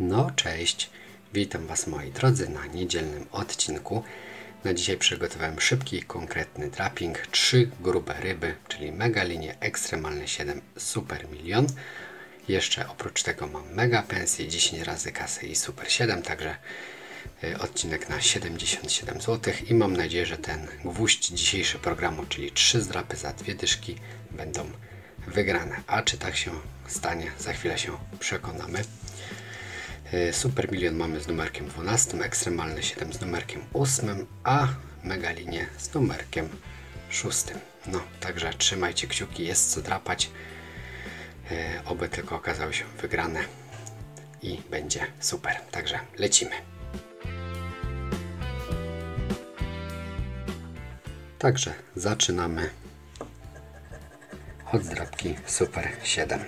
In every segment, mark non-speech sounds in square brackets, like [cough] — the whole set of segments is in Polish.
No, cześć. Witam Was moi drodzy na niedzielnym odcinku. Na dzisiaj przygotowałem szybki konkretny trapping. Trzy grube ryby, czyli mega linie ekstremalne 7 super milion. Jeszcze oprócz tego mam mega pensję 10 razy kasy i super 7, także y, odcinek na 77 zł i mam nadzieję, że ten gwóźdź dzisiejszy programu, czyli 3 zdrapy za dwie dyszki będą wygrane. A czy tak się stanie, za chwilę się przekonamy. Y, Super milion mamy z numerkiem 12, ekstremalny 7 z numerkiem 8, a megalinie z numerkiem 6. No, także trzymajcie kciuki, jest co drapać. Y, Oby tylko okazały się wygrane i będzie super. Także lecimy. Także zaczynamy od drapki Super 7.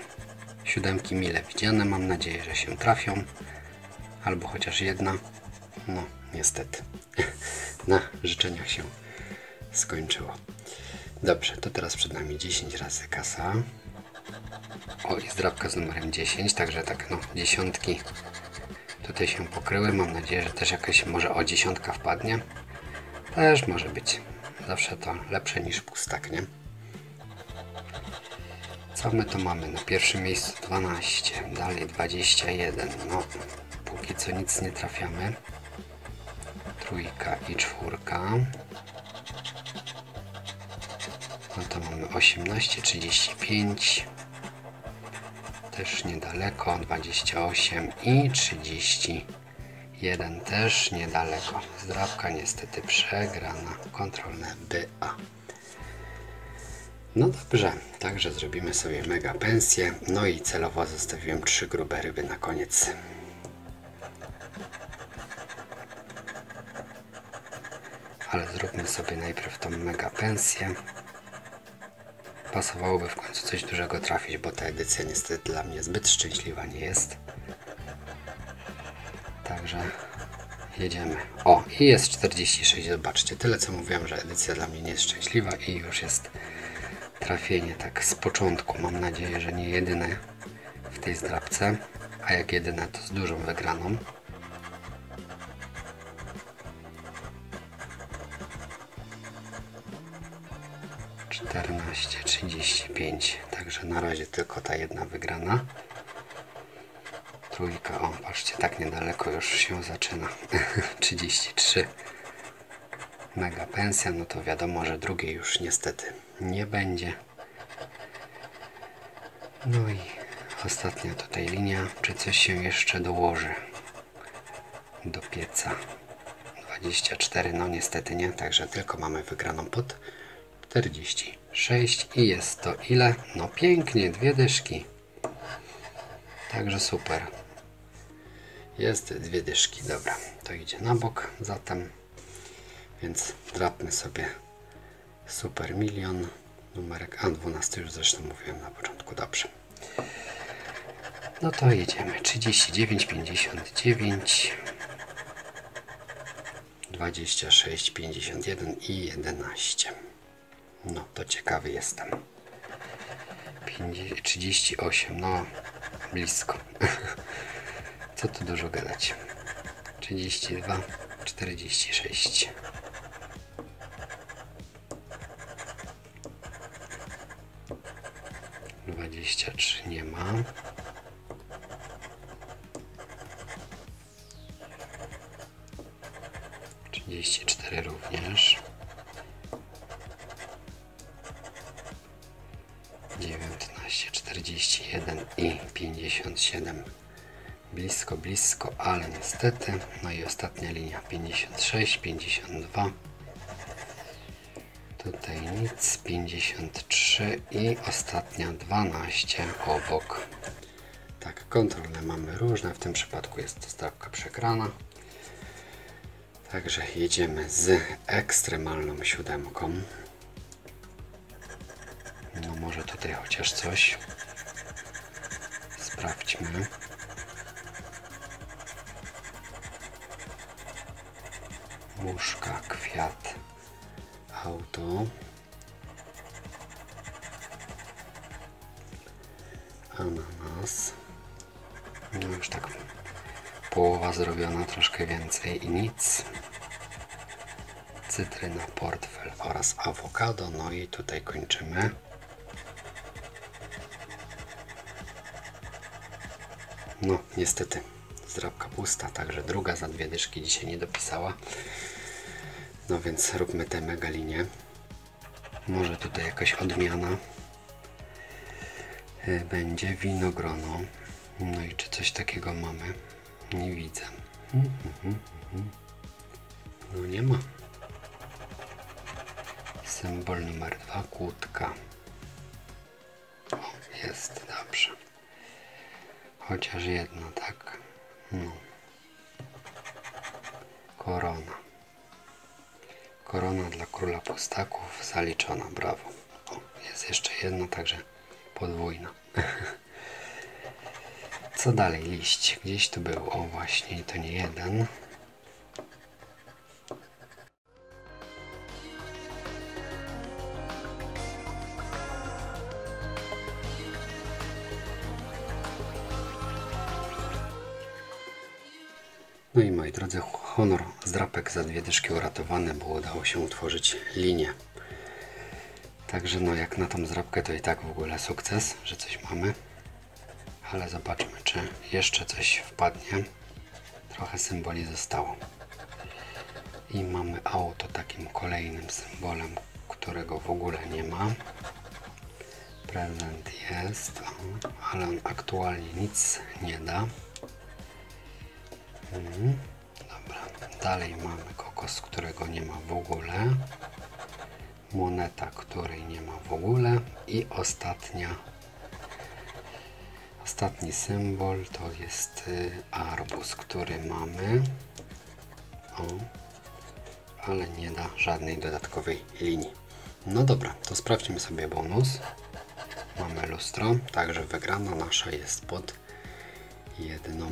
Siódemki mile widziane, mam nadzieję, że się trafią. Albo chociaż jedna. No, niestety. [laughs] Na życzeniach się skończyło. Dobrze, to teraz przed nami 10 razy kasa. O, jest drapka z numerem 10, także tak, no, dziesiątki tutaj się pokryły. Mam nadzieję, że też jakaś może o dziesiątka wpadnie. Też może być. Zawsze to lepsze niż pustak, nie? Co my tu mamy? Na pierwszym miejscu 12, dalej 21. No, póki co nic nie trafiamy. Trójka i czwórka. No to mamy 18, 35. Też niedaleko, 28 i 31 też niedaleko. Zdrabka niestety przegrana. Kontrolne BA. No dobrze, także zrobimy sobie mega pensję. No i celowo zostawiłem trzy grube ryby na koniec. Ale zróbmy sobie najpierw tą mega pensję. Pasowałoby w końcu coś dużego trafić, bo ta edycja niestety dla mnie zbyt szczęśliwa nie jest. Także jedziemy. O, i jest 46, zobaczcie, tyle co mówiłem, że edycja dla mnie nie jest szczęśliwa i już jest trafienie tak z początku. Mam nadzieję, że nie jedyne w tej zdrabce, a jak jedyne to z dużą wygraną. Czternaście, trzydzieści pięć. Także na razie tylko ta jedna wygrana. Trójka, o patrzcie, tak niedaleko już się zaczyna. [laughs] 33 mega pensja, no to wiadomo, że drugiej już niestety nie będzie. No i ostatnia tutaj linia, czy coś się jeszcze dołoży do pieca. 24, no niestety nie, także tylko mamy wygraną pod 46 i jest to ile? No pięknie, dwie dyszki. Także super. Jest dwie dyszki, dobra, to idzie na bok zatem. Więc drapmy sobie Super Milion. Numerek A12 już zresztą mówiłem na początku. Dobrze. No to jedziemy. 39, 59, 26, 51 i 11. No to ciekawy jestem. 50, 38, no blisko. [laughs] Co tu dużo gadać. 32, 46. 23 nie ma. Trzydzieści cztery również. Dziewiętnaście, czterdzieści jeden i pięćdziesiąt siedem. Blisko, blisko, ale niestety. No i ostatnia linia pięćdziesiąt sześć, pięćdziesiąt dwa. Tutaj nic, 53 i ostatnia 12 obok. Tak, kontrolne mamy różne, w tym przypadku jest to stawka przegrana. Także jedziemy z ekstremalną siódemką. No może tutaj chociaż coś. Sprawdźmy. Muszka, kwiat auto. Ananas. No już tak połowa zrobiona, troszkę więcej i nic. Cytryna, portfel oraz awokado. No i tutaj kończymy. No, niestety, zdrabka pusta, także druga za dwie dyszki dzisiaj nie dopisała. No więc róbmy te megalinie. Może tutaj jakaś odmiana y, będzie winogrono. No i czy coś takiego mamy? Nie widzę. Mhm, mhm, mhm. No nie ma. Symbol numer dwa, kłódka. O, jest, dobrze. Chociaż jedno, tak? No. Korona. Korona dla króla pustaków zaliczona, brawo. O, jest jeszcze jedna, także podwójna. [laughs] Co dalej? Liść. Gdzieś tu był. O, właśnie, to nie jeden. No i moi drodzy, honor zdrapek za dwie dyszki uratowany, bo udało się utworzyć linię. Także no jak na tą zdrapkę to i tak w ogóle sukces, że coś mamy. Ale zobaczmy, czy jeszcze coś wpadnie. Trochę symboli zostało. I mamy auto takim kolejnym symbolem, którego w ogóle nie ma. Prezent jest, ale on aktualnie nic nie da. Dobra, dalej mamy kokos, którego nie ma w ogóle. Moneta, której nie ma w ogóle. I ostatnia, ostatni symbol to jest y, arbuz, który mamy. O, ale nie da żadnej dodatkowej linii. No dobra, to sprawdźmy sobie bonus. Mamy lustro, także wygrana nasza jest pod jedną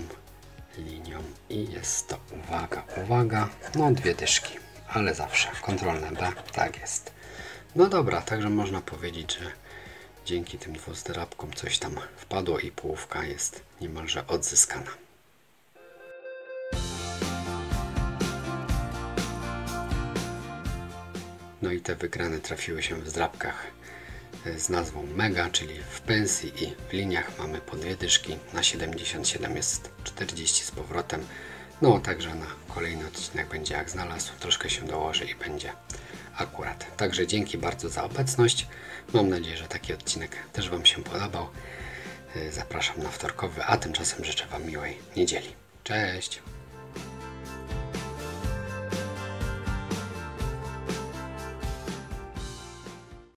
linią i jest to, uwaga, uwaga, no dwie dyszki, ale zawsze, kontrolne B, tak jest. No dobra, także można powiedzieć, że dzięki tym dwuzdrabkom coś tam wpadło i połówka jest niemalże odzyskana. No i te wygrane trafiły się w zdrabkach z nazwą Mega, czyli w pensji i w liniach mamy po dwie dyszki, na 77 jest 40 z powrotem. No także na kolejny odcinek będzie jak znalazł, troszkę się dołoży i będzie akurat. Także dzięki bardzo za obecność. Mam nadzieję, że taki odcinek też Wam się podobał. Zapraszam na wtorkowy, a tymczasem życzę Wam miłej niedzieli. Cześć!